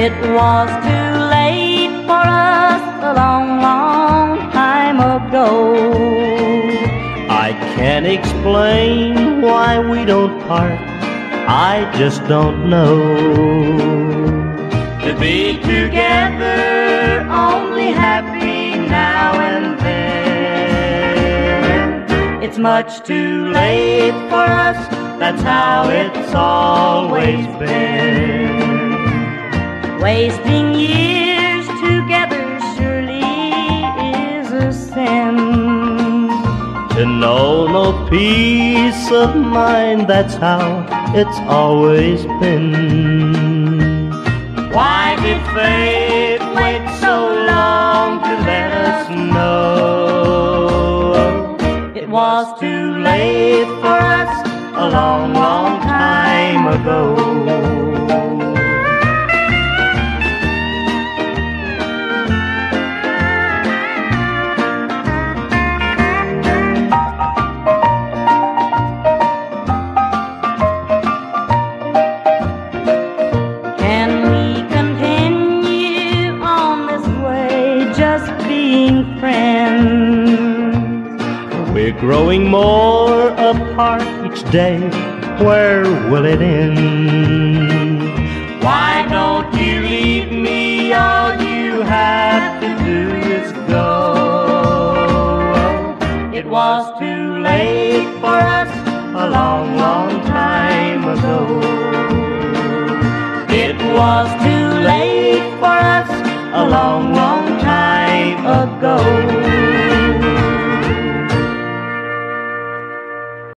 It was too late for us a long, long time ago. I can't explain why we don't part. I just don't know. To be together, only happy now and then. It's much too late for us, that's how it's always been. Wasting years together surely is a sin. To know no peace of mind, that's how it's always been. Why did fate wait so long to let us know? It was too late for us a long, long time ago. We're growing more apart each day. Where will it end? Why don't you leave me? All you have to do is go. It was too late for us a long, long time ago. It was too late for us a long.